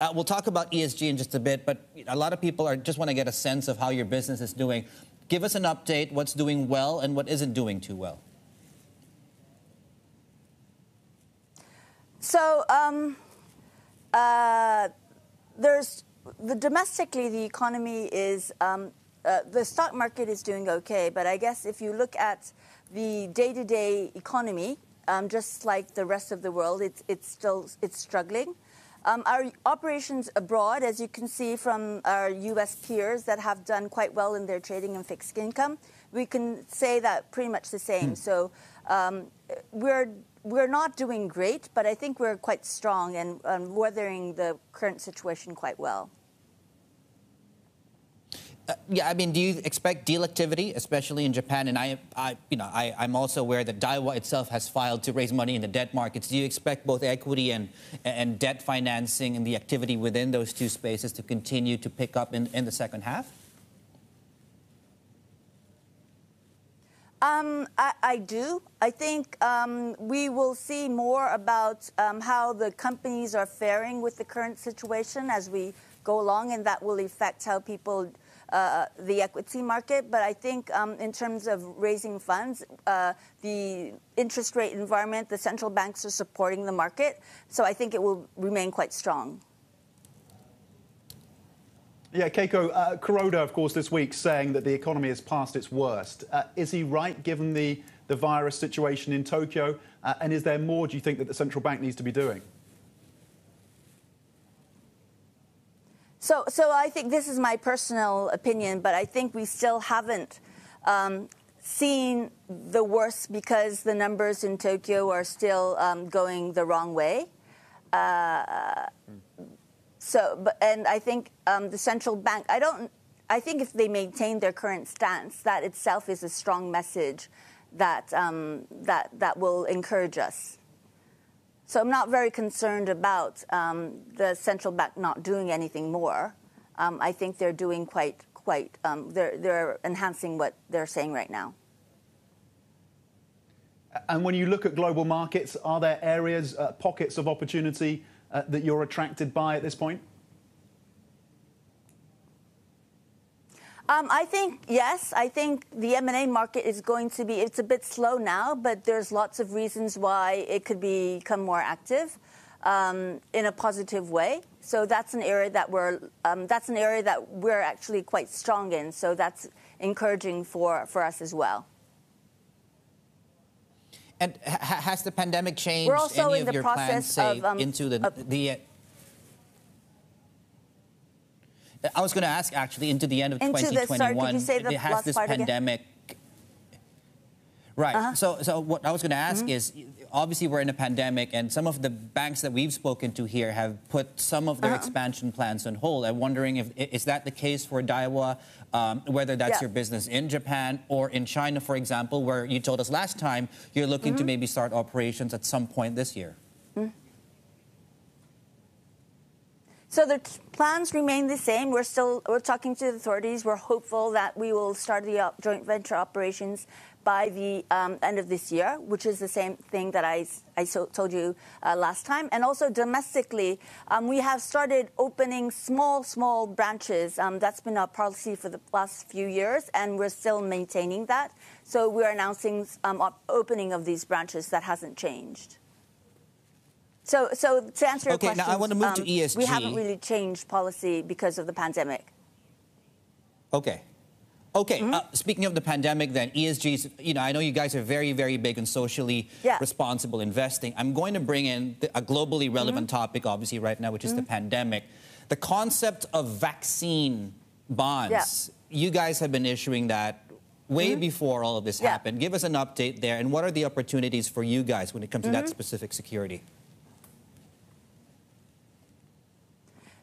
Uh, we'll talk about ESG in just a bit, but a lot of people are just want to get a sense of how your business is doing. Give us an update, what's doing well and what isn't doing too well. So um, uh, there's the domestically the economy is um, uh, the stock market is doing okay, but I guess if you look at the day-to-day economy, um, just like the rest of the world, it's it's still it's struggling. Um, our operations abroad, as you can see from our U.S. peers that have done quite well in their trading and fixed income, we can say that pretty much the same. Mm. So um, we're we're not doing great, but I think we're quite strong and um, weathering the current situation quite well. Uh, yeah, I mean, do you expect deal activity, especially in Japan? And I, I you know, I, am also aware that Daiwa itself has filed to raise money in the debt markets. Do you expect both equity and and debt financing and the activity within those two spaces to continue to pick up in, in the second half? Um, I, I, do. I think um, we will see more about um, how the companies are faring with the current situation as we go along, and that will affect how people uh, the equity market. But I think um, in terms of raising funds, uh, the interest rate environment, the central banks are supporting the market. So I think it will remain quite strong. Yeah, Keiko, uh, Kuroda, of course, this week saying that the economy is past its worst. Uh, is he right, given the, the virus situation in Tokyo? Uh, and is there more, do you think, that the central bank needs to be doing? So, so I think this is my personal opinion, but I think we still haven't um, seen the worst because the numbers in Tokyo are still um, going the wrong way. Uh, so, but, and I think um, the central bank, I don't, I think if they maintain their current stance, that itself is a strong message that, um, that, that will encourage us. So I'm not very concerned about um, the central bank not doing anything more. Um, I think they're doing quite, quite, um, they're, they're enhancing what they're saying right now. And when you look at global markets, are there areas, uh, pockets of opportunity uh, that you're attracted by at this point? Um, I think yes. I think the M&A market is going to be. It's a bit slow now, but there's lots of reasons why it could become more active um, in a positive way. So that's an area that we're. Um, that's an area that we're actually quite strong in. So that's encouraging for for us as well. And ha- has the pandemic changed any of your plans, say, of, um, into the, the I was going to ask actually into the end of into 2021. The, sorry, it has this pandemic. Again? Right. Uh-huh. So, so what I was going to ask mm-hmm. is, obviously we're in a pandemic, and some of the banks that we've spoken to here have put some of their uh-huh. expansion plans on hold. I'm wondering if is that the case for Daiwa, um, whether that's yeah. your business in Japan or in China, for example, where you told us last time you're looking mm-hmm. to maybe start operations at some point this year. Mm-hmm. So the plans remain the same. We're still we're talking to the authorities. We're hopeful that we will start the uh, joint venture operations by the um, end of this year, which is the same thing that I, I so told you uh, last time. And also domestically, um, we have started opening small, small branches. Um, that's been our policy for the last few years, and we're still maintaining that. So we're announcing um, opening of these branches that hasn't changed. So, so to answer your okay, question, now I want to move um, to ESG. We haven't really changed policy because of the pandemic. Okay. Okay, mm-hmm. uh, speaking of the pandemic, then ESG, you know, I know you guys are very, very big on socially yeah. responsible investing. I'm going to bring in the, a globally relevant mm-hmm. topic, obviously, right now, which is mm-hmm. the pandemic. The concept of vaccine bonds. Yeah. You guys have been issuing that way mm-hmm. before all of this yeah. happened. Give us an update there, and what are the opportunities for you guys when it comes to that mm-hmm. specific security?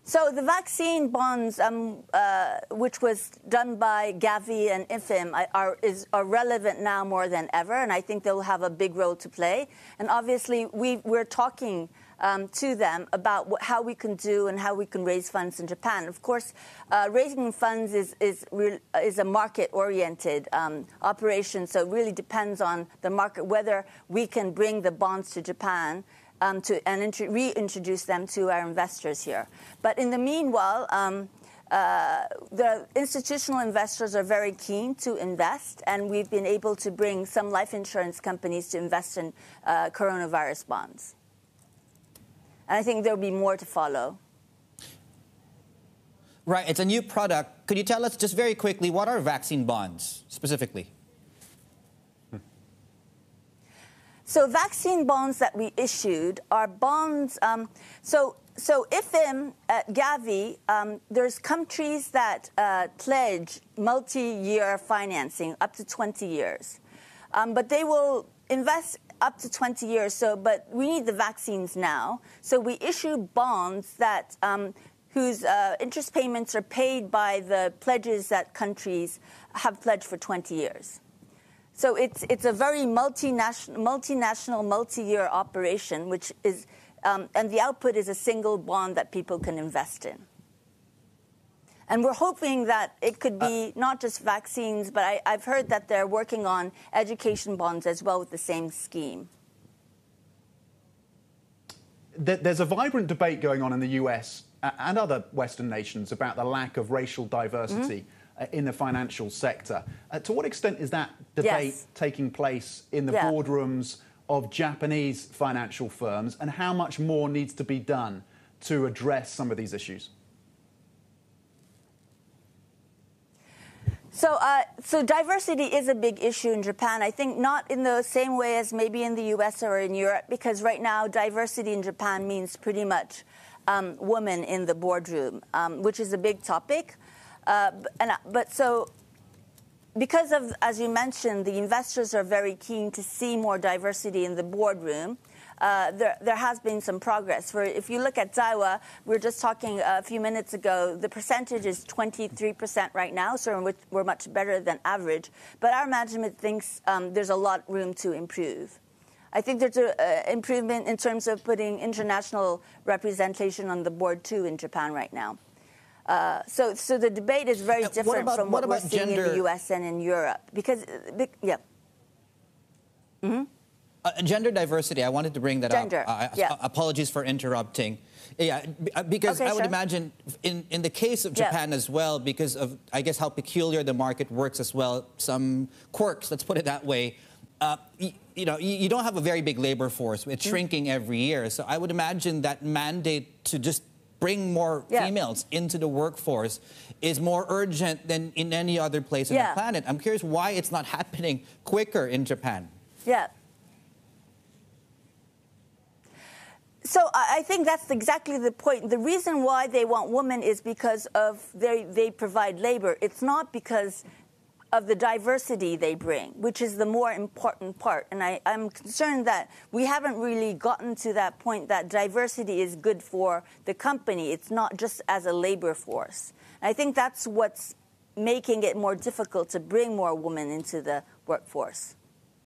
So the vaccine bonds, um, uh, which was done by Gavi and IFFIm, are, is, are relevant now more than ever, and I think they'll have a big role to play. And obviously, we, we're talking um, to them about what, how we can do and how we can raise funds in Japan. Of course, uh, raising funds is, is, re- is a market oriented um, operation, so it really depends on the market whether we can bring the bonds to Japan um, to, and int- reintroduce them to our investors here. But in the meanwhile, um, uh, the institutional investors are very keen to invest, and we've been able to bring some life insurance companies to invest in uh, coronavirus bonds. And I think there'll be more to follow. Right, it's a new product. Could you tell us just very quickly what are vaccine bonds specifically? So, vaccine bonds that we issued are bonds. Um, so, so IFFIm at Gavi, um, there's countries that uh, pledge multi-year financing up to 20 years, um, but they will invest up to 20 years. So, but we need the vaccines now. So we issue bonds that um, whose uh, interest payments are paid by the pledges that countries have pledged for 20 years. So it's it's a very multinational, multinational, multi-year operation, which is um, and the output is a single bond that people can invest in. And we're hoping that it could be uh, not just vaccines, but I, have heard that they're working on education bonds as well with the same scheme. There's a vibrant debate going on in the US and other Western nations about the lack of racial diversity mm-hmm. in the financial sector. Uh, to what extent is that debate yes. taking place in the yeah. boardrooms of Japanese financial firms, and how much more needs to be done to address some of these issues? So, uh, so diversity is a big issue in Japan. I think not in the same way as maybe in the U.S. or in Europe, because right now diversity in Japan means pretty much um, women in the boardroom, um, which is a big topic. Uh, and, but so because of, as you mentioned, the investors are very keen to see more diversity in the boardroom. Uh, there, there, has been some progress. For if you look at Daiwa, we were just talking a few minutes ago. The percentage is 23% right now, so we're much better than average. But our management thinks um, there's a lot room to improve. I think there's an uh, improvement in terms of putting international representation on the board too in Japan right now. Uh, so, so the debate is very different what about, from what, what we're seeing gender? in the U.S. and in Europe. Because, uh, yeah. Mm-hmm. Uh, gender diversity. I wanted to bring that gender. up. Uh, yeah. apologies for interrupting. Yeah, uh, because okay, I would sure. imagine in, in the case of Japan yeah. as well, because of I guess how peculiar the market works as well, some quirks. Let's put it that way. Uh, you, you, know, you, you, don't have a very big labor force. It's mm-hmm. shrinking every year. So I would imagine that mandate to just bring more yeah. females into the workforce is more urgent than in any other place on yeah. the planet. I'm curious why it's not happening quicker in Japan. Yeah. So I think that's exactly the point. The reason why they want women is because of they, they provide labor. It's not because of the diversity they bring, which is the more important part. And I, am concerned that we haven't really gotten to that point that diversity is good for the company. It's not just as a labor force. And I think that's what's making it more difficult to bring more women into the workforce.